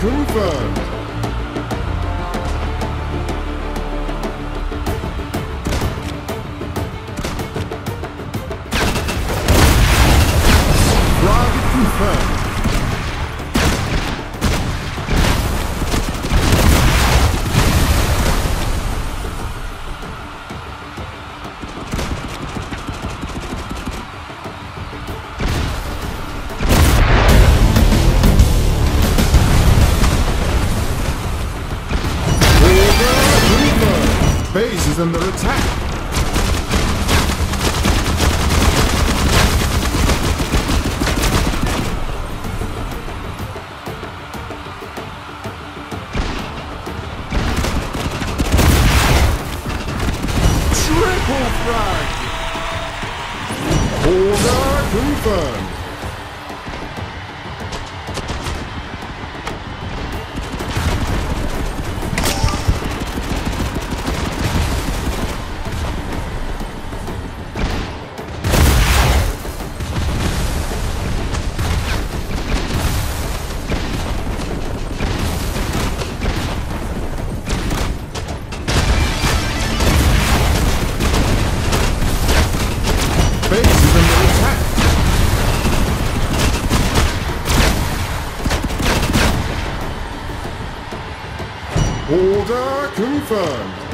confirmed. Target confirmed. Base is under attack. Triple frag! Order confirmed. Base is under attack. Order confirmed.